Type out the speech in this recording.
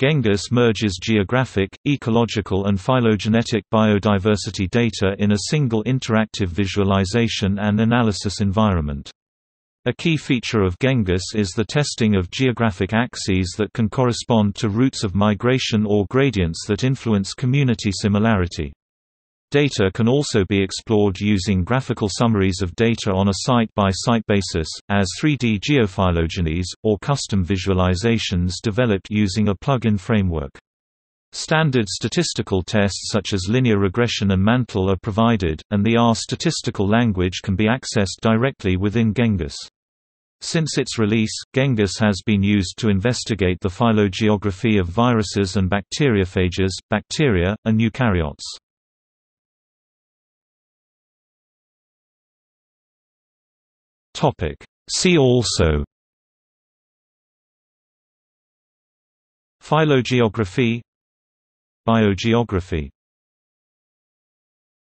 GenGIS merges geographic, ecological and phylogenetic biodiversity data in a single interactive visualization and analysis environment. A key feature of GenGIS is the testing of geographic axes that can correspond to routes of migration or gradients that influence community similarity. Data can also be explored using graphical summaries of data on a site-by-site -site basis, as 3D geophylogenies, or custom visualizations developed using a plug-in framework. Standard statistical tests such as linear regression and Mantel are provided, and the R statistical language can be accessed directly within GenGIS. Since its release, GenGIS has been used to investigate the phylogeography of viruses and bacteriophages, bacteria, and eukaryotes. Topic. See also Phylogeography Biogeography